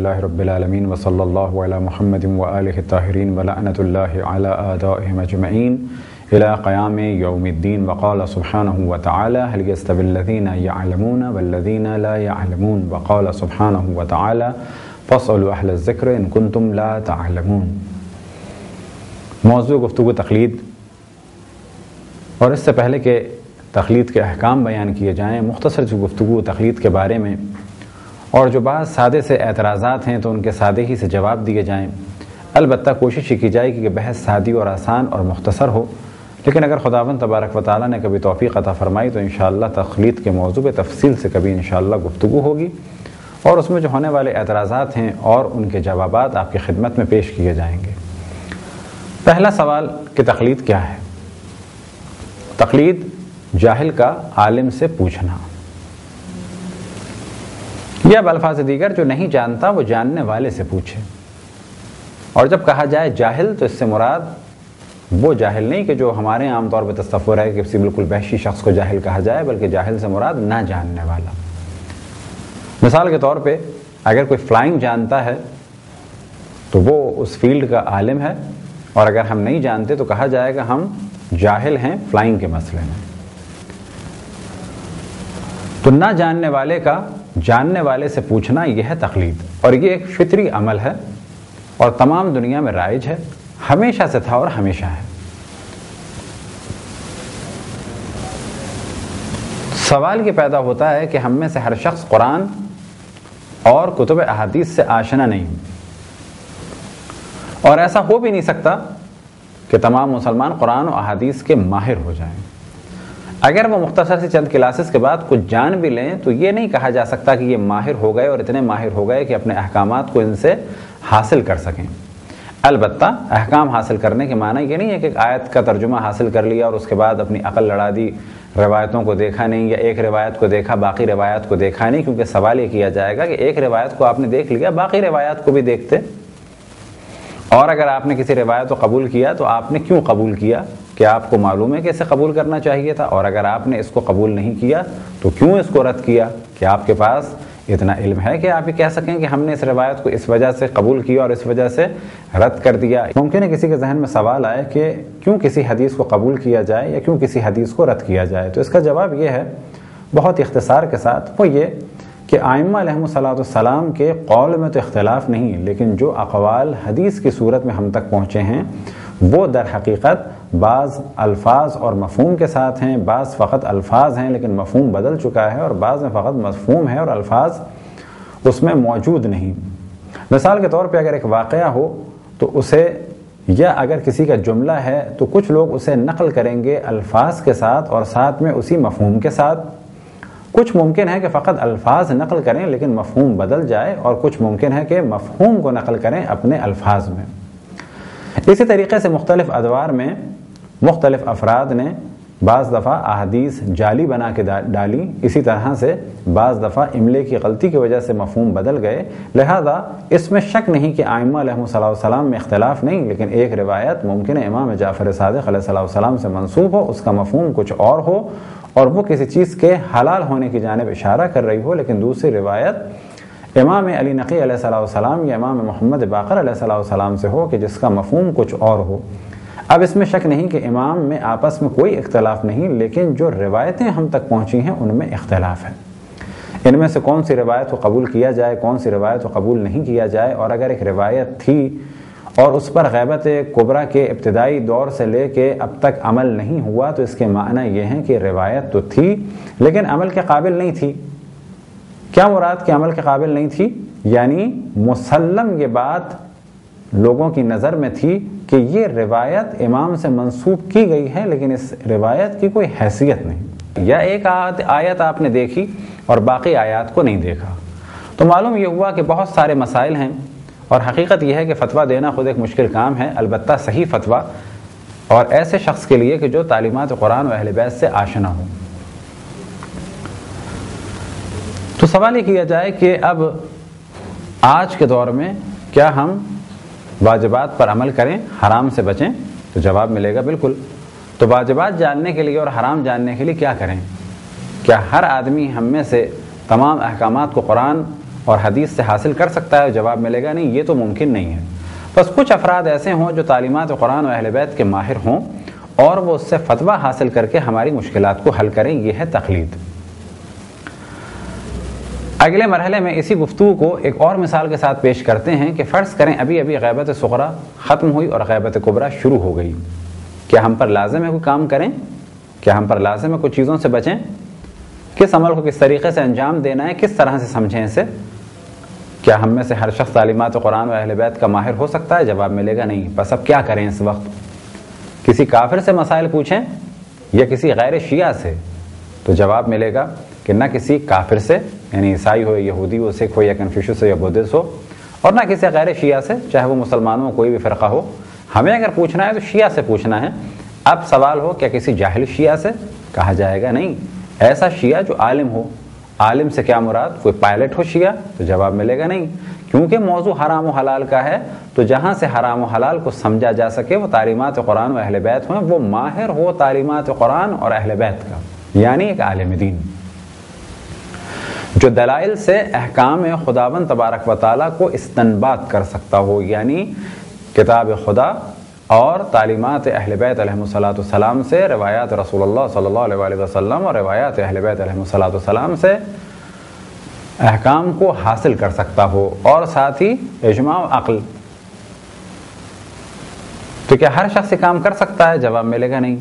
रबालमीन वसल्ला महमद व ताहरीन वलानतल्लाजमैन क़याम यौमुद्दीन वक़ाल सुबहान व ताली हलस्तबिल्लिन यालमून वल्लिन लालमून वक़ाल सुबहान व ताली फ़सलज़िक्र इन कुंतुम ला तलमून मौजू गुफ्तु तकलीद और इससे पहले कि तकलीद के अहकाम बयान किए जाएँ मुख्तसर जो गुफ्तु तकलीद के बारे में और जो बात सादे से एतराज़ात हैं तो उनके सादे ही से जवाब दिए जाएँ। अलबत् कोशिश की जाएगी कि बहस सादी और आसान और मुख्तसर हो। लेकिन अगर खुदावन तबारक व ताली ने कभी तोफ़ी अता फ़रमाई तो इन तखलीत के मौजू पर तफसील से कभी इन गुफ्तु होगी। और उसमें जो होने वाले एतराज़ात हैं और उनके जवाब आपकी खिदमत में पेश किए जाएँगे। पहला सवाल कि तकलीद क्या है? तकलीद जाहिल का आलिम से पूछना। या बल्फाज दीगर जो नहीं जानता, वो जानने वाले से पूछे। और जब कहा जाए जाहिल तो इससे मुराद वो जाहिल नहीं कि जो हमारे आमतौर पर तस्वुर है कि किसी बिल्कुल बहशी शख्स को जाहिल कहा जाए, बल्कि जाहिल से मुराद ना जानने वाला। मिसाल के तौर पे अगर कोई फ्लाइंग जानता है तो वो उस फ़ील्ड का आलिम है। और अगर हम नहीं जानते तो कहा जाएगा हम जाहिल हैं फ्लाइंग के मसले में। तो ना जानने वाले का जानने वाले से पूछना यह है तकलीद और ये एक फितरी अमल है। और तमाम दुनिया में राइज है। हमेशा से था और हमेशा है। सवाल ये पैदा होता है कि हम में से हर शख्स कुरान और कुतुब अहादीस से आशना नहीं। और ऐसा हो भी नहीं सकता कि तमाम मुसलमान कुरान और अहादीस के माहिर हो जाएँ। अगर वो मुख्तसर से चंद क्लासेस के बाद कुछ जान भी लें तो ये नहीं कहा जा सकता कि ये माहिर हो गए और इतने माहिर हो गए कि अपने अहकाम को इनसे हासिल कर सकें। अलबत् अहकाम हासिल करने के माना ये नहीं है कि आयत का तर्जुमा हासिल कर लिया और उसके बाद अपनी अकल लड़ा दी रवायतों को देखा नहीं या एक रिवायत को देखा, बाकी रिवायत को देखा नहीं, क्योंकि सवाल ये किया जाएगा कि एक रिवायत को आपने देख लिया, बाकी रिवायत को भी देखते। और अगर आपने किसी रिवायत को कबूल किया तो आपने क्यों कबूल किया? क्या आपको मालूम है कि इसे कबूल करना चाहिए था, और अगर आपने इसको कबूल नहीं किया तो क्यों इसको रद्द किया? क्या आपके पास इतना इल्म है कि आप ये कह सकें कि हमने इस रिवायत को इस वजह से कबूल किया और इस वजह से रद्द कर दिया? मुमकिन है किसी के जहन में सवाल आए कि क्यों किसी हदीस को कबूल किया जाए या क्यों किसी हदीस को रद्द किया जाए? तो इसका जवाब यह है, बहुत इख्तसार के साथ, वो ये कि आयमासलाम के कौल में तो इख्तलाफ नहीं, लेकिन जो अकवाल हदीस की सूरत में हम तक पहुँचे हैं वो दर हकीकत बाज़ अल्फाज और मफहूम के साथ हैं, बाज़ फ़कत अल्फाज हैं, लेकिन मफहम बदल चुका है और बाज़ में फ़कत मफहूम है और अल्फाज उसमें मौजूद नहीं। मिसाल के तौर पे अगर एक वाक़ हो तो उसे या अगर किसी का जुमला है तो कुछ लोग उसे नकल करेंगे अल्फाज के साथ और साथ में उसी मफहम के साथ। कुछ मुमकिन है कि फ़कत अल्फाज नकल करें, लेकिन मफहूम बदल जाए और कुछ मुमकिन है कि मफहम को नकल करें अपने अल्फाज में। इसी तरीके से मुख्तलिफ़ अदवार में मुख्तलिफ़ अफराद ने बाज़ दफ़ा अहदीस जाली बना के डाली। इसी तरह से बाज़ दफ़ा इमले की गलती की वजह से मफहूम बदल गए। लिहाजा इसमें शक नहीं कि आयमासम में इख्तलाफ नहीं, लेकिन एक रिवायत मुमकिन इमाम जाफ़र सदक़ से मनसूब हो, उसका मफहूम कुछ और हो, और वो किसी चीज़ के हलाल होने की जानब इशारा कर रही हो, लेकिन दूसरी रिवायत इमाम अली नकी सलाम या इमाम मोहम्मद बाकर सलाम से हो कि जिसका मफहूम कुछ और हो। अब इसमें शक नहीं कि इमाम में आपस में कोई इख्तलाफ नहीं, लेकिन जो रिवायतें हम तक पहुँची हैं, उनमें इख्तलाफ है। इनमें से कौन सी रिवायत को कबूल किया जाए, कौन सी रिवायत को कबूल नहीं किया जाए, और अगर एक रिवायत थी और उस पर गैबत कुबरा के इब्तदाई दौर से ले कर अब तक अमल नहीं हुआ तो इसके माना यह है कि रिवायत तो थी, लेकिन अमल के काबिल नहीं थी। क्या मुराद के अमल के काबिल नहीं थी? यानी मुसलम ये बात लोगों की नज़र में थी कि ये रिवायत इमाम से मंसूब की गई है, लेकिन इस रिवायत की कोई हैसियत नहीं। या एक आयत आपने देखी और बाकी आयात को नहीं देखा। तो मालूम यह हुआ कि बहुत सारे मसाइल हैं और हकीकत यह है कि फतवा देना खुद एक मुश्किल काम है अलबत् सही फतवा। और ऐसे शख्स के लिए कि जो तालीमत कुरान व अहल से आशना हो। तो सवाल ये किया जाए कि अब आज के दौर में क्या हम वाजबात पर अमल करें, हराम से बचें? तो जवाब मिलेगा बिल्कुल। तो वाजबात जानने के लिए और हराम जानने के लिए क्या करें? क्या हर आदमी हम में से तमाम अहकाम को कुरान और हदीस से हासिल कर सकता है? जवाब मिलेगा नहीं, ये तो मुमकिन नहीं है। बस कुछ अफराद ऐसे हों जो तालीमत कुरान और अहल बैत के माहिर हों और वो उससे फतवा हासिल करके हमारी मुश्किल को हल करें यह है तकलीद अगले मरहले में इसी गुफ्तु को एक और मिसाल के साथ पेश करते हैं कि फ़र्ज़ करें, अभी अभी गैबत सगरा ख़त्म हुई और गैबत कुबरा शुरू हो गई। क्या हम पर लाजम है कोई काम करें? क्या हम पर लाजम है कुछ चीज़ों से बचें? किस अमल को किस तरीके से अंजाम देना है? किस तरह से समझें इसे? क्या हम में से हर शख्स तालीमत कुरान व अहल बैत का माहिर हो सकता है? जवाब मिलेगा नहीं। बस अब क्या करें इस वक्त? किसी काफिर से मसाइल पूछें या किसी गैर शिया से? तो जवाब मिलेगा कि ना किसी काफिर से, यानी ईसाई हो, यहूदी हो, सिख हो, या कन्फ्यूशस हो, या बुद्धिस्ट हो, और ना किसी गैर शिया से, चाहे वो मुसलमानों में कोई भी फ़िरका हो, हमें अगर पूछना है तो शिया से पूछना है। अब सवाल हो, क्या किसी जाहिल शिया से? कहा जाएगा नहीं। ऐसा शिया जो आलिम हो, आलिम से क्या मुराद? कोई पायलट हो शिया तो जवाब मिलेगा नहीं। क्योंकि मौजू हराम व हलाल का है तो जहाँ से हराम व हलाल को समझा जा सके, वो तालीमत कुरान व अहल बैत हो, वो माहिर हो तालीमत कुरान और अहल बैत का, यानी एक आलिम दीन। जो दलाइल से अहकाम खुदावन तबारक व को इस्तनबात कर सकता हो, यानी किताब खुदा और तालीमत अहल बैतम से, रवायात रसूल सल्लल्लाहु अलैहि और रवायात अहल बैतम से अहकाम को हासिल कर सकता हो, और साथ ही इजमा अक्ल। तो क्या हर शख्स काम कर सकता है? जवाब मिलेगा नहीं।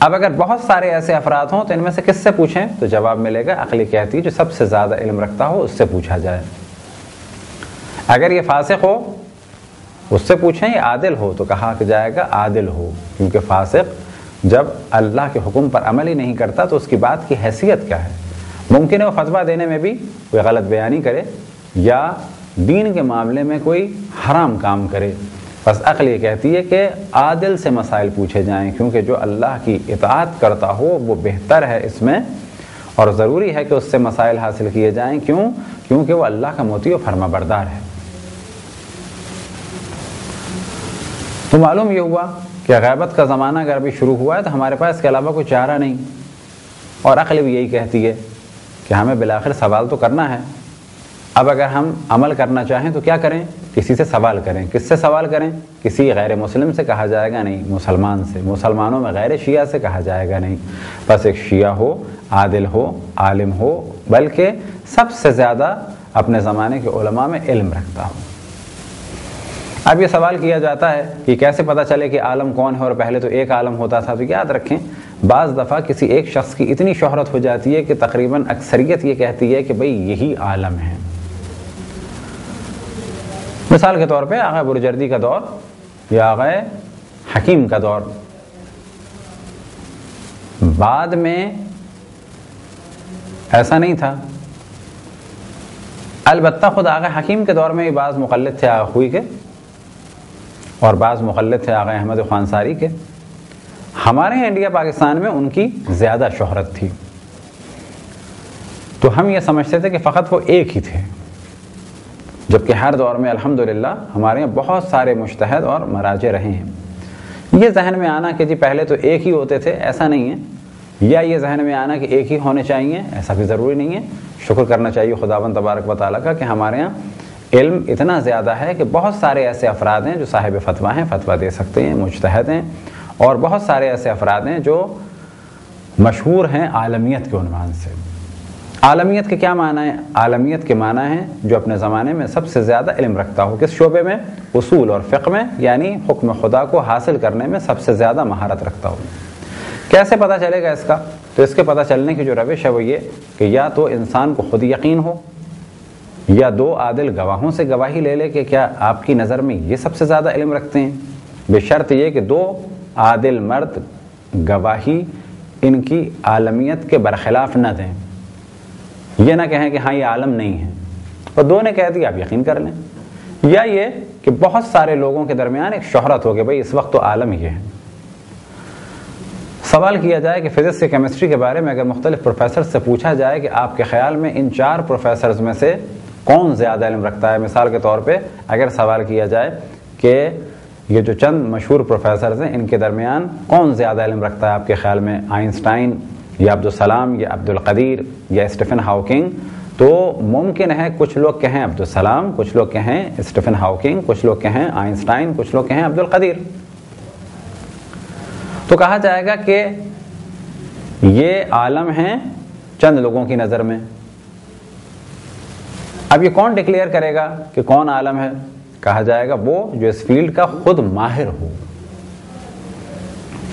अब अगर बहुत सारे ऐसे अफराद हों तो इनमें से किससे पूछें? तो जवाब मिलेगा, अकली कहती है, जो सबसे ज़्यादा इल्म रखता हो उससे पूछा जाए। अगर ये फासिक हो, उससे पूछें, ये आदिल हो तो कहा कि जाएगा, आदिल हो। क्योंकि फासिक जब अल्लाह के हुक्म पर अमल ही नहीं करता तो उसकी बात की हैसियत क्या है? मुमकिन है वो फतवा देने में भी कोई गलत बयानी करे, या दीन के मामले में कोई हराम काम करे। बस अकल ये कहती है कि आदिल से मसाइल पूछे जाएँ, क्योंकि जो अल्लाह की इतात करता हो, वो बेहतर है इसमें। और ज़रूरी है कि उससे मसाइल हासिल किए जाएँ, क्यों? क्योंकि वो अल्लाह का मोती और फरमा बरदार है। तो मालूम ये हुआ कि गैबत का ज़माना अगर अभी शुरू हुआ है तो हमारे पास इसके अलावा कोई चारा नहीं। और अकल भी यही कहती है कि हमें बिलाखिर सवाल तो करना है। अब अगर हम अमल करना चाहें तो क्या करें? किसी से सवाल करें। किससे सवाल करें? किसी गैर मुस्लिम से कहा जाएगा नहीं, मुसलमान से। मुसलमानों में गैर शिया से कहा जाएगा नहीं। बस एक शिया हो, आदिल हो, आलिम हो, बल्कि सबसे ज़्यादा अपने ज़माने के उलमा में इल्म रखता हो। अब ये सवाल किया जाता है कि कैसे पता चले कि आलम कौन है और पहले तो एक आलम होता था तो याद रखें, बाज़ दफ़ा किसी एक शख्स की इतनी शोहरत हो जाती है कि तकरीबन अक्सरियत ये कहती है कि भाई यही आलम है। मिसाल के तौर पे आगा बुरजर्दी का दौर, या आगा हकीम का दौर। बाद में ऐसा नहीं था। अलबत्ता खुद आगा हकीम के दौर में भी बाज़ मुखलत थे आगा हुई के, और बाज़ मुखलत थे आगा अहमद खानसारी के। हमारे इंडिया पाकिस्तान में उनकी ज़्यादा शोहरत थी। तो हम ये समझते थे कि फ़कत वो एक ही थे। जबकि हर दौर में अल्हम्दुलिल्लाह हमारे यहाँ बहुत सारे मुश्तहद और मराजे रहे हैं। ये जहन में आना कि जी पहले तो एक ही होते थे, ऐसा नहीं है। या ये जहन में आना कि एक ही होने चाहिए, ऐसा भी ज़रूरी नहीं है। शुक्र करना चाहिए खुदावन तबारक वाली का कि हमारे यहाँ इल्म इतना ज़्यादा है कि बहुत सारे ऐसे अफराद हैं जो साहिब फतवा हैं, फतवा दे सकते हैं, मुश्तहद हैं। और बहुत सारे ऐसे अफराद हैं जो मशहूर हैं आलमियत के उनवान से। आलमियत के क्या माना है? आलमियत के माना है जो अपने ज़माने में सबसे ज़्यादा इल्म रखता हो। किस शोबे में? उसूल और फ़िक में, यानी हुक्म खुदा को हासिल करने में सबसे ज़्यादा महारत रखता हो। कैसे पता चलेगा इसका? तो इसके पता चलने की जो रविश है वो ये कि या तो इंसान को खुद यकीन हो, या दो आदिल गवाहों से गवाही ले ले कि क्या आपकी नज़र में ये सबसे ज़्यादा इल्म रखते हैं। बेशर्त ये कि दो आदिल मर्द गवाही इनकी आलमियत के बरखिलाफ़ न दें। ये ना कहें कि हाँ ये आलम नहीं है। और दो ने कह दिया, आप यकीन कर लें। या ये कि बहुत सारे लोगों के दरमियान एक शोहरत हो गई, भाई, इस वक्त तो आलम ही है। सवाल किया जाए कि फिजिक्स या केमिस्ट्री के बारे में अगर मुख्तलिफ़ प्रोफेसर से पूछा जाए कि आपके ख्याल में इन चार प्रोफेसर में से कौन ज़्यादा इल्म रखता है? मिसाल के तौर पर अगर सवाल किया जाए कि ये जो चंद मशहूर प्रोफेसर हैं, इनके दरमियान कौन ज़्यादा इल्म रखता है आपके ख्याल में? आइंस्टाइन या अब्दुलसलाम या अब्दुल कदीर, या स्टीफन हाउकिंग। तो मुमकिन है कुछ लोग कहें अब्दुल सलाम, कुछ लोग कहें स्टीफन हाउकिंग, कुछ लोग कहें आइंस्टाइन, कुछ लोग कहें अब्दुल कदीर। तो कहा जाएगा कि ये आलम हैं चंद लोगों की नज़र में। अब ये कौन डिक्लेयर करेगा कि कौन आलम है? कहा जाएगा वो जो इस फ़ील्ड का खुद माहिर हो।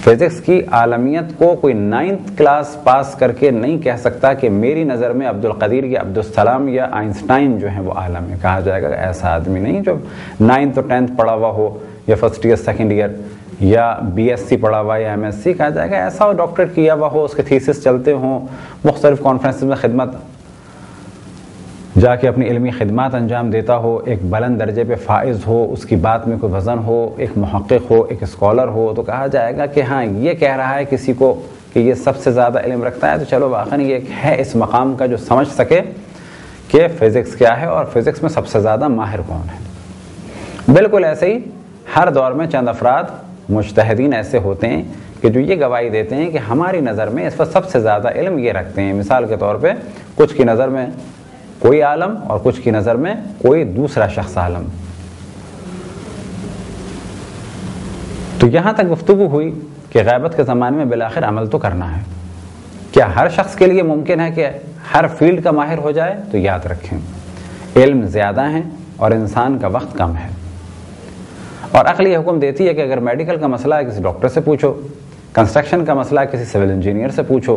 फिजिक्स की आलमियत को कोई नाइन्थ क्लास पास करके नहीं कह सकता कि मेरी नज़र में अब्दुल कदीर या अब्दुल सलाम या आइंस्टाइन जो है वो आलम है कहा जाएगा ऐसा आदमी नहीं जो नाइन्थ और टेंथ पढ़ा हुआ हो या फ़र्स्ट ईयर सेकेंड ईयर या बीएससी पढ़ा हुआ या एमएससी कहा जाएगा ऐसा हो डॉक्टरेट किया हुआ हो, उसके थीसिस चलते हों, मुख्तलिफ़ कॉन्फ्रेंस में खिदमत जाके अपनी इलमी खदमात अंजाम देता हो, एक बुलंद दर्जे पे फ़ाइज़ हो, उसकी बात में कोई वज़न हो, एक महक़ हो, एक स्कॉलर हो तो कहा जाएगा कि हाँ ये कह रहा है किसी को कि ये सबसे ज़्यादा इलम रखता है तो चलो वाकई ये है इस मकाम का जो समझ सके कि फ़िज़िक्स क्या है और फिज़िक्स में सबसे ज़्यादा माहिर कौन है। बिल्कुल ऐसे ही हर दौर में चंद अफराद मुश्तदीन ऐसे होते हैं कि जो ये गवाही देते हैं कि हमारी नज़र में इस पर सबसे ज़्यादा इल्म ये रखते हैं। मिसाल के तौर पर कुछ की नज़र में कोई आलम और कुछ की नज़र में कोई दूसरा शख्स आलम। तो यहाँ तक गुफ्तु हुई कि गैबत के ज़माने में बिलाखिर अमल तो करना है। क्या हर शख्स के लिए मुमकिन है कि हर फ़ील्ड का माहिर हो जाए? तो याद रखें, इल्म ज़्यादा है और इंसान का वक्त कम है। और अकली हुक्म देती है कि अगर मेडिकल का मसला है किसी डॉक्टर से पूछो, कंस्ट्रक्शन का मसला है किसी सिविल इंजीनियर से पूछो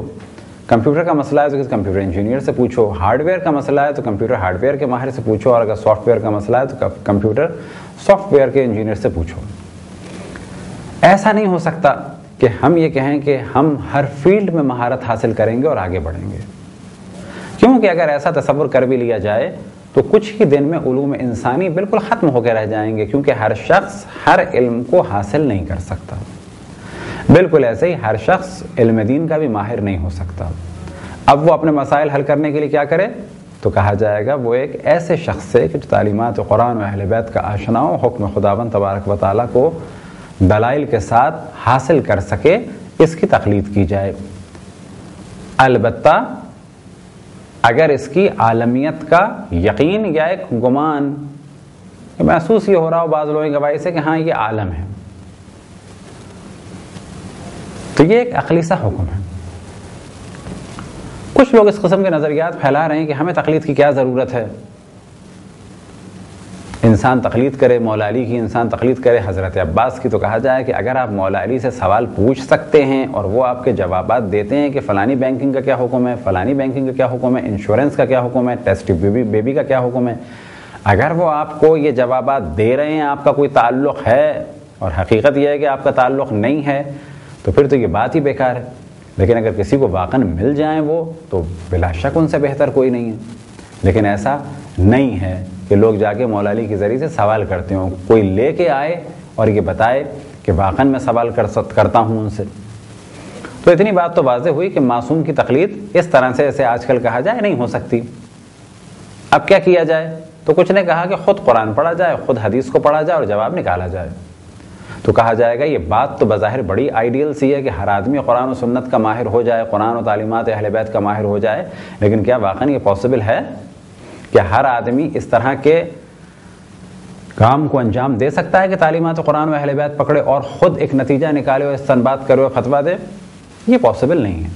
कंप्यूटर का मसला है तो किसी कंप्यूटर इंजीनियर से पूछो। हार्डवेयर का मसला है तो कंप्यूटर हार्डवेयर के माहिर से पूछो। और अगर सॉफ्टवेयर का मसला है तो कंप्यूटर सॉफ्टवेयर के इंजीनियर से पूछो। ऐसा नहीं हो सकता कि हम ये कहें कि हम हर फ़ील्ड में महारत हासिल करेंगे और आगे बढ़ेंगे। क्योंकि अगर ऐसा तस्वुर कर भी लिया जाए तो कुछ ही दिन में उलूम इंसानी बिल्कुल ख़त्म होकर रह जाएँगे, क्योंकि हर शख्स हर इल्म को हासिल नहीं कर सकता। बिल्कुल ऐसे ही हर शख्स इल्म दीन का भी माहिर नहीं हो सकता। अब वो अपने मसाइल हल करने के लिए क्या करे? तो कहा जाएगा, वो एक ऐसे शख्स से कि जो तालीमत कुरान व अहल बैत का आशना हो, हुक्म खुदावन तबारक व ताली को दलाइल के साथ हासिल कर सके, इसकी तकलीद की जाए। अलबत्ता, अगर इसकी आलमियत का यकीन या एक गुमान महसूस ये हो रहा हो बाज़ लोगों की गवाही से कि हाँ ये आलम है। तो ये एक अकली सा हुक्म है। कुछ लोग इस कस्म के नज़रियात फैला रहे हैं कि हमें तकलीद की क्या ज़रूरत है। इंसान तकलीद करे मौला अली की इंसान तकलीद करे, हज़रत अब्बास की तो कहा जाए कि अगर आप मौला अली से सवाल पूछ सकते हैं और वो आपके जवाब देते हैं कि फ़लानी बैंकिंग का क्या हुक्म है, फ़लानी बैंकिंग का क्या हुक्म है, इंश्योरेंस का क्या हुक्म है, टेस्ट बेबी बेबी का क्या हुक्म है, अगर वो आपको ये जवाब दे रहे हैं, आपका कोई ताल्लुक़ है और हकीकत यह है कि आपका ताल्लुक़ नहीं है तो फिर तो ये बात ही बेकार है। लेकिन अगर किसी को वाकन मिल जाए वो तो बिलाशक उनसे बेहतर कोई नहीं है। लेकिन ऐसा नहीं है कि लोग जाके मौलाली के ज़रिए से सवाल करते हो। कोई लेके आए और ये बताए कि वाकन मैं सवाल कर सक, करता हूँ उनसे। तो इतनी बात तो वाजह हुई कि मासूम की तकलीद इस तरह से जैसे आजकल कहा जाए नहीं हो सकती। अब क्या किया जाए? तो कुछ ने कहा कि खुद कुरान पढ़ा जाए, खुद हदीस को पढ़ा जाए और जवाब निकाला जाए। तो कहा जाएगा, ये बात तो बज़ाहिर बड़ी आइडियल सी है कि हर आदमी कुरान और सुन्नत का माहिर हो जाए, कुरान और तालीमत अहल बैत का माहिर हो जाए। लेकिन क्या वाकई ये पॉसिबल है कि हर आदमी इस तरह के काम को अंजाम दे सकता है कि तालीमत कुरान व अहल बैत पकड़े और ख़ुद एक नतीजा निकाले और स्तनबात करे और फतवा दे? ये पॉसिबल नहीं है।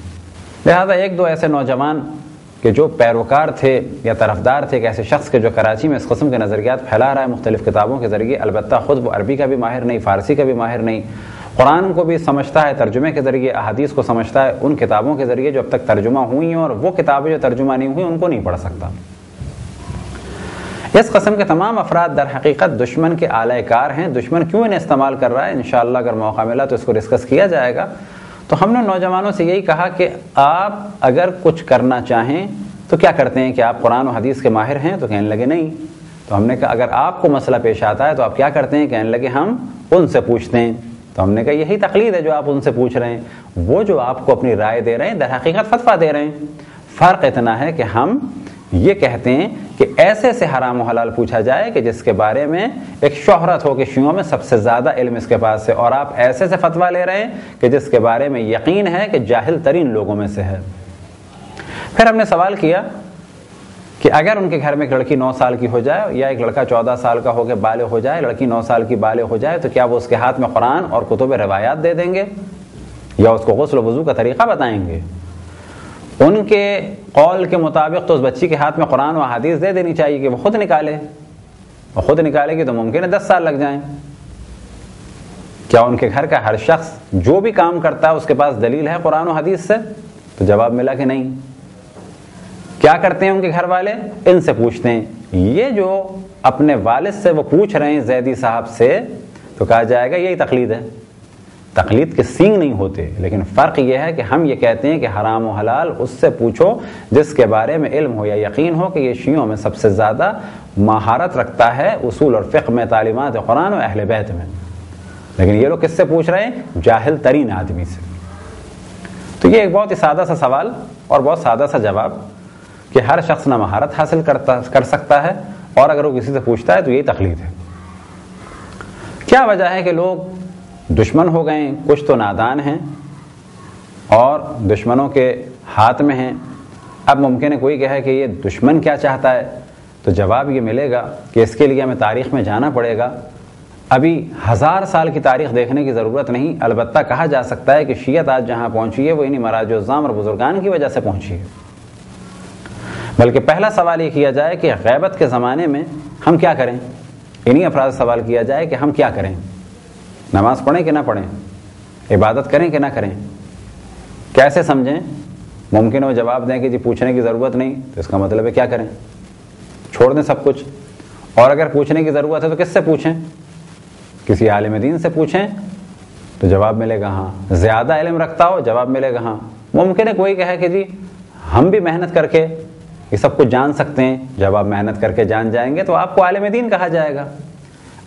लिहाजा एक दो ऐसे नौजवान कि जो पैरोकार थे या तरफदार थे, एक ऐसे शख्स के जो कराची में इस कस्म के नज़रियात फैला रहा है, मुख्तलिफ़ किताबों के ज़रिए अलबत् ख़ुद वो अरबी का भी माहिर नहीं, फ़ारसी का भी माहिर नहीं। कुरान को भी समझता है, तर्जुमे के ज़रिए, अहादीस को समझता है, उन किताबों के ज़रिए जो अब तक तर्जुमा हुई हैं और वो किताबें जो तर्जुमा नहीं हुई, उनको नहीं पढ़ सकता। इस कस्म के तमाम अफराद दर हकीकत दुश्मन के आलाकार हैं। दुश्मन क्यों इन्हें इस्तेमाल कर रहा है? इन अगर मौका मिला तो इसको डिस्कस किया जाएगा। तो हमने नौजवानों से यही कहा कि आप अगर कुछ करना चाहें तो क्या करते हैं कि आप कुरान और हदीस के माहिर हैं तो कहने लगे नहीं। तो हमने कहा, अगर आपको मसला पेश आता है तो आप क्या करते हैं? कहने लगे, हम उनसे पूछते हैं। तो हमने कहा, यही तकलीद है जो आप उनसे पूछ रहे हैं। वो जो आपको अपनी राय दे रहे हैं दर हकीकत फतवा दे रहे हैं। फ़र्क इतना है कि हम ये कहते हैं कि ऐसे से हराम हलाल पूछा जाए कि जिसके बारे में एक शोहरत हो कि शियों में सबसे ज़्यादा इल्म इसके पास है और आप ऐसे से फतवा ले रहे हैं कि जिसके बारे में यकीन है कि जाहिल तरीन लोगों में से है। फिर हमने सवाल किया कि अगर उनके घर में एक लड़की नौ साल की हो जाए या एक लड़का चौदह साल का होकर बाले हो जाए, लड़की नौ साल की बाले हो जाए तो क्या वो उसके हाथ में कुरान और कुतुब रवायात दे देंगे या उसको गसल वज़ू का तरीका बताएँगे? उनके कौल के मुताबिक तो उस बच्ची के हाथ में कुरान व हदीस दे देनी चाहिए कि वो खुद निकाले। और खुद निकालेगी तो मुमकिन है दस साल लग जाएँ। क्या उनके घर का हर शख्स जो भी काम करता है, उसके पास दलील है कुरान और हदीस से? तो जवाब मिला कि नहीं। क्या करते हैं उनके घर वाले इनसे पूछते हैं। ये जो अपने वालिद से वो पूछ रहे हैं जैदी साहब से तो कहा जाएगा यही तकलीद है। तकलीद के सींग नहीं होते, लेकिन फ़र्क यह है कि हम ये कहते हैं कि हराम व हलाल उससे पूछो जिसके बारे में इल्म हो या यकीन हो कि ये शीयों में सबसे ज़्यादा महारत रखता है उसूल और फ़िक में, तालीमत कुरान और अहल बैत में। लेकिन ये लोग किससे पूछ रहे हैं? जाहिल तरीन आदमी से। तो ये एक बहुत ही सादा सा सवाल और बहुत सादा सा जवाब कि हर शख्स ना महारत हासिल करता, कर सकता है और अगर वो किसी से पूछता है तो यही तकलीफ़ है। क्या वजह है कि लोग दुश्मन हो गए, कुछ तो नादान हैं और दुश्मनों के हाथ में हैं। अब मुमकिन है कोई कहे कि ये दुश्मन क्या चाहता है? तो जवाब ये मिलेगा कि इसके लिए हमें तारीख में जाना पड़ेगा। अभी हज़ार साल की तारीख देखने की ज़रूरत नहीं, अलबत्ता कहा जा सकता है कि शीयत आज जहाँ पहुँची है, वो इन्हीं मराजाम और बुजुर्गान की वजह से पहुँची है। बल्कि पहला सवाल ये किया जाए कि गैबत के ज़माने में हम क्या करें? इन्हीं अफराज सवाल किया जाए कि हम क्या करें? नमाज़ पढ़ें कि ना पढ़ें? इबादत करें कि ना करें? कैसे समझें? मुमकिन वो जवाब दें कि जी पूछने की ज़रूरत नहीं तो इसका मतलब है क्या करें? छोड़ दें सब कुछ। और अगर पूछने की ज़रूरत है तो किससे पूछें? किसी आलिम दीन से पूछें तो जवाब मिलेगा हाँ। ज़्यादा इलम रखता हो, जवाब मिलेगा हाँ। मुमकिन है कोई कहे कि जी, हम भी मेहनत करके ये सब कुछ जान सकते हैं। जब आप मेहनत करके जान जाएँगे तो आपको आलिम दीन कहा जाएगा।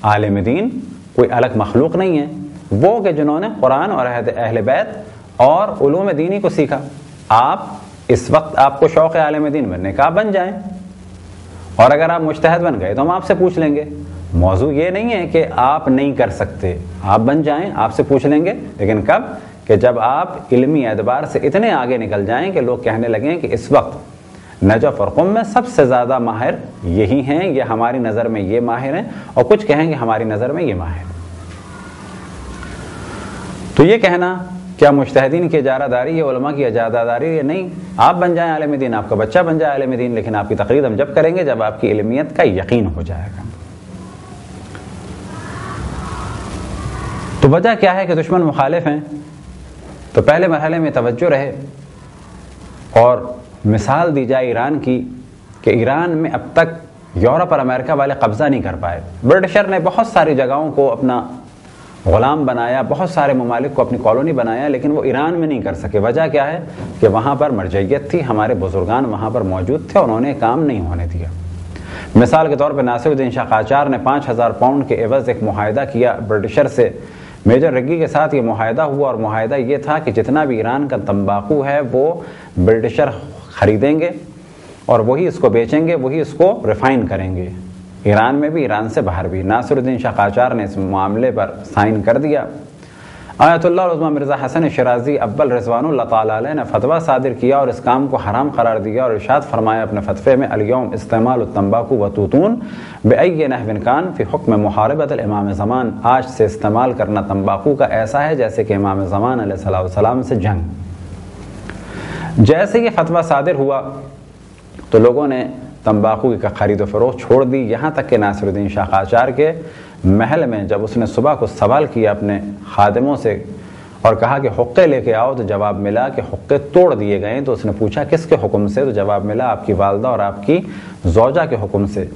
आलिम दीन कोई अलग मखलूक नहीं है। वो कि जिन्होंने कुरान और अहल बैत और उलूम दीनी को सीखा, आप इस वक्त आपको शौक़ आलम दीन बनने का बन जाएँ। और अगर आप मुश्तहद बन गए तो हम आपसे पूछ लेंगे। मौजू ये नहीं है कि आप नहीं कर सकते। आप बन जाएँ, आपसे पूछ लेंगे। लेकिन कब? कि जब आप इल्मी एतबार से इतने आगे निकल जाएँ कि लोग कहने लगें कि इस वक्त नजफ और कुम में सबसे ज़्यादा माहिर यही हैं, ये हमारी नज़र में ये माहिर हैं और कुछ कहेंगे हमारी नज़र में ये माहिर तो ये कहना, क्या मुश्तहदीन की इजारादारी या उलमा की इजारादारी या नहीं। आप बन जाएँ आलम दीन आपका बच्चा बन जाए आलम दीन लेकिन आपकी तकरीर हम जब करेंगे जब आपकी इलमियत का यकीन हो जाएगा। तो वजह क्या है कि दुश्मन मुखालिफ हैं? तो पहले मरहले में तवज्जो रहे और मिसाल दी जाए ईरान की कि ईरान में अब तक यूरोप और अमेरिका वाले कब्ज़ा नहीं कर पाए। ब्रिटिशर ने बहुत सारी जगहों को अपना ग़ुलाम बनाया, बहुत सारे ममालिक को अपनी कॉलोनी बनाया, लेकिन वो ईरान में नहीं कर सके। वजह क्या है कि वहाँ पर मरजैत थी, हमारे बुजुर्गान वहाँ पर मौजूद थे, उन्होंने काम नहीं होने दिया। मिसाल के तौर पर नासिरुद्दीन शाह काचार ने पाँच हज़ार पाउंड के एवज़ एक माहिदा किया ब्रिटिशर से। मेजर रग्गी के साथ ये माहिदा हुआ और माहिदा ये था कि जितना भी ईरान का तंबाकू है, वो ब्रिटिशर ख़रीदेंगे और वही इसको बेचेंगे, वही इसको रिफ़ाइन करेंगे। ईरान में भी, ईरान से बाहर भी। नासरुद्दीन शाह काचार ने इस मामले पर साइन कर दिया। आयतुल्लाज़मा मिर्ज़ा हसन शराजी अब्बल रजवान ताली ने फतवा सादिर किया और इस काम को हराम करार दिया और इशाद फरमाया अपने फतवे में, अलयम इस्तेमाल तम्बाकू व तूतून बेअ नहविनकान फ़ी हुक्म मुहारबत इमाम ज़मान। आज से इस्तेमाल करना तम्बाकू का ऐसा है जैसे कि इमाम ज़मान सलाम से जंग। जैसे ये फतवा सादिर हुआ तो लोगों ने तम्बाकू की खरीद फरोख छोड़ दी। यहाँ तक कि नासरुद्दीन शाह काचार के महल में जब उसने सुबह को सवाल किया अपने खादमों से और कहा कि हुक्के लेके आओ तो जवाब मिला कि हुक्के तोड़ दिए गए तो उसने पूछा, किसके हुक्म से? तो जवाब मिला, आपकी वालदा और आपकी जौजा के हुक्म से।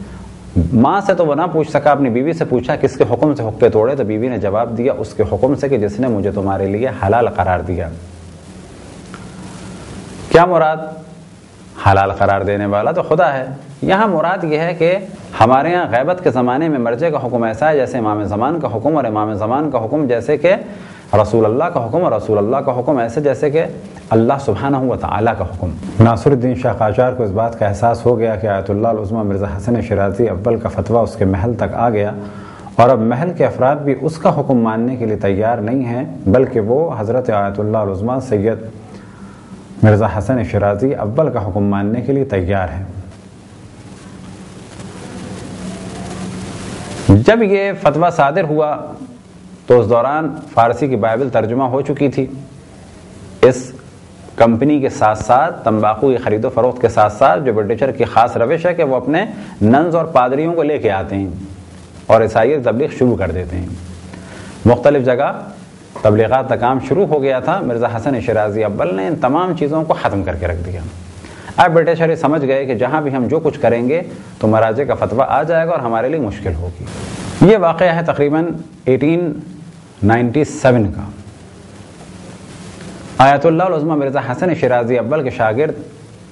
माँ से तो वो ना पूछ सका, अपनी बीवी से पूछा, किसके हुक्म से हुक्के तोड़े? तो बीवी ने जवाब दिया, उसके हुक्म से कि जिसने मुझे तुम्हारे लिए हलाल करार दिया। क्या मुराद? हलाल करार देने वाला तो खुदा है। यहाँ मुराद यह है कि हमारे यहाँ गैबत के ज़माने में मर्जे का हुक्म ऐसा है जैसे इमाम ज़मान का हुक्म और इमाम ज़मान का हुक्म जैसे कि रसूल अल्लाह का हुक्म और रसूल अल्लाह का हुक्म ऐसे जैसे कि अल्लाह सुबहाना हुआ ताला का हुक्म। नासरुद्दीन शाह काचार को इस बात का एहसास हो गया कि आयतुल्लाज़मा मिर्ज़ा हसन शराजी अव्वल का फतवा उसके महल तक आ गया और अब महल के अफराद भी उसका हुक्म मानने के लिए तैयार नहीं हैं, बल्कि वो हज़रत आयतुल्लाज़मा सैयद मिर्ज़ा हसन शराजी अव्वल का हुक्म मानने के लिए तैयार है। जब ये फतवा सादिर हुआ तो उस दौरान फारसी की बाइबल तर्जुमा हो चुकी थी। इस कंपनी के साथ साथ तंबाकू की खरीदो फरोख्त के साथ साथ जो ब्रिटिशर की खास रविश है कि वो अपने नंस और पादरियों को लेके आते हैं और ईसाई तबलीग शुरू कर देते हैं। मुख्तलिफ़ जगह तबलीगात का काम शुरू हो गया था। मिर्ज़ा हसन शराजी अब्बल ने इन तमाम चीज़ों को ख़त्म करके रख दिया। अब ब्रिटिशर समझ गए कि जहाँ भी हम जो कुछ करेंगे तो मराजे का फतवा आ जाएगा और हमारे लिए मुश्किल होगी। ये वाक़ है तकरीबन 1897 का। आयतुल्लाज़मा मिर्ज़ा हसन शराजी अब्बल के शागिर्द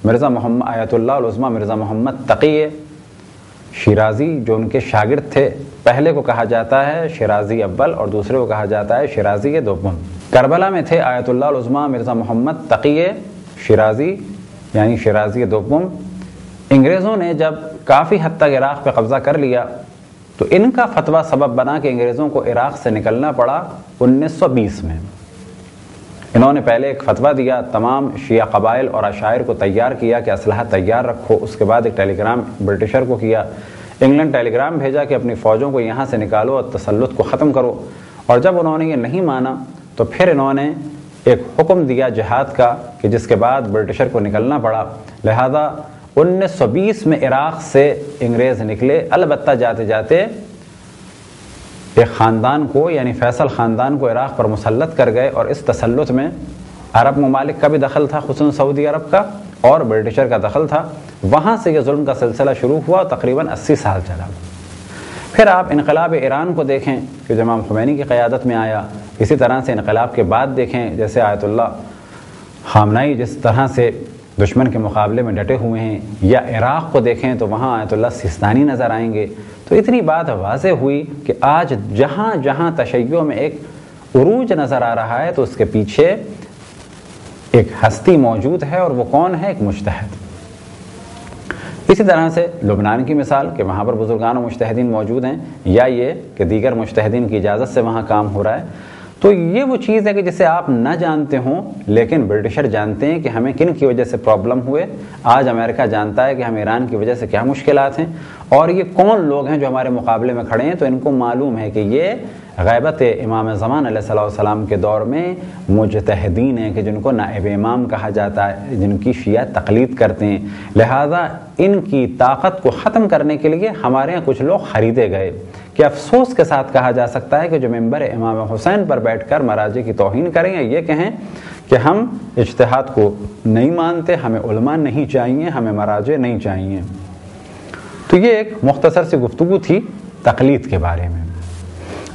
मिर्ज़ा मोहम्मद आयतुल्लाज़मा मिर्ज़ा मोहम्मद तकी शिराजी, जो उनके शागिर्द थे, पहले को कहा जाता है शिराजी अव्वल और दूसरे को कहा जाता है शिराजी दोम करबला में थे आयतुल्लाज़मा मिर्ज़ा मोहम्मद तकी शिराजी, यानी शिराजी दोम अंग्रेज़ों ने जब काफ़ी हद तक इराक़ पर कब्ज़ा कर लिया तो इनका फतवा सबब बना कि अंग्रेज़ों को इराक़ से निकलना पड़ा 1920 में। इन्होंने पहले एक फतवा दिया, तमाम शिया कबाइल और अशायर को तैयार किया कि असलहा तैयार रखो। उसके बाद एक टेलीग्राम ब्रिटिशर को किया। इंग्लैंड टेलीग्राम भेजा कि अपनी फ़ौजों को यहाँ से निकालो और तसलुत को ख़त्म करो। और जब उन्होंने ये नहीं माना तो फिर इन्होंने एक हुक्म दिया जहाद का कि जिसके बाद ब्रिटिशर को निकलना पड़ा। लिहाजा 1920 में इराक़ से अंग्रेज़ निकले। अलबत्ता जाते जाते एक ख़ानदान को, यानी फैसल ख़ानदान को इराक़ पर मुसलत कर गए और इस तसलुत में अरब ममालिक का भी दखल था, खसूस सऊदी अरब का और ब्रिटिशर का दखल था। वहाँ से यह जुल्म का सिलसिला शुरू हुआ, तकरीबन अस्सी साल चला। फिर आप इनकलाब ईरान को देखें, कि जमाम खुमैनी की क़्यादत में आया, इसी तरह से इनकलाब के बाद देखें, जैसे आयतुल्ला खामनाई जिस तरह से दुश्मन के मुकाबले में डटे हुए हैं या इराक़ को देखें तो वहाँ आयतुल्ला सिस्तानी नज़र आएँगे। तो इतनी बात वाज हुई कि आज जहाँ जहाँ तशैयों में एक उरूज नज़र आ रहा है तो उसके पीछे एक हस्ती मौजूद है और वो कौन है? एक मुश्तहद। इसी तरह से लुबनान की मिसाल कि वहाँ पर बुजुर्गान मुश्तहदीन मौजूद हैं, या ये कि दीगर मुश्तहदीन की इजाज़त से वहाँ काम हो रहा है। तो ये वो चीज़ है कि जिसे आप ना जानते हों, लेकिन ब्रिटिशर जानते हैं कि हमें किन की वजह से प्रॉब्लम हुए। आज अमेरिका जानता है कि हम ईरान की वजह से क्या मुश्किल हैं। और ये कौन लोग हैं जो हमारे मुकाबले में खड़े हैं? तो इनको मालूम है कि ये गैबत इमाम ज़मान सलाम के दौर में मुजतहदीन हैं कि जिनको नायब इमाम कहा जाता है, जिनकी शिया तकलीद करते हैं। लिहाजा इनकी ताकत को ख़त्म करने के लिए हमारे यहाँ कुछ लोग ख़रीदे गए। कि अफसोस के साथ कहा जा सकता है कि जो मेंबर इमाम हुसैन पर बैठ कर महाराजे की तोहन करें या ये कहें कि हम इजतहाद को नहीं मानते, हमें उलमा नहीं चाहिए, हमें मराजे नहीं चाहिए। तो ये एक मुख्तसर सी गुफ्तु थी तकलीद के बारे में।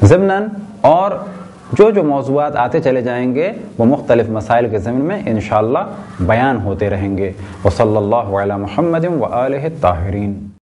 ज़मन और जो जो मौजूद आते चले जाएँगे, वो मुख्तलिफ़ मसाइल के ज़मीन में इन बयान होते रहेंगे। वसल्ला महमद व ताहरीन।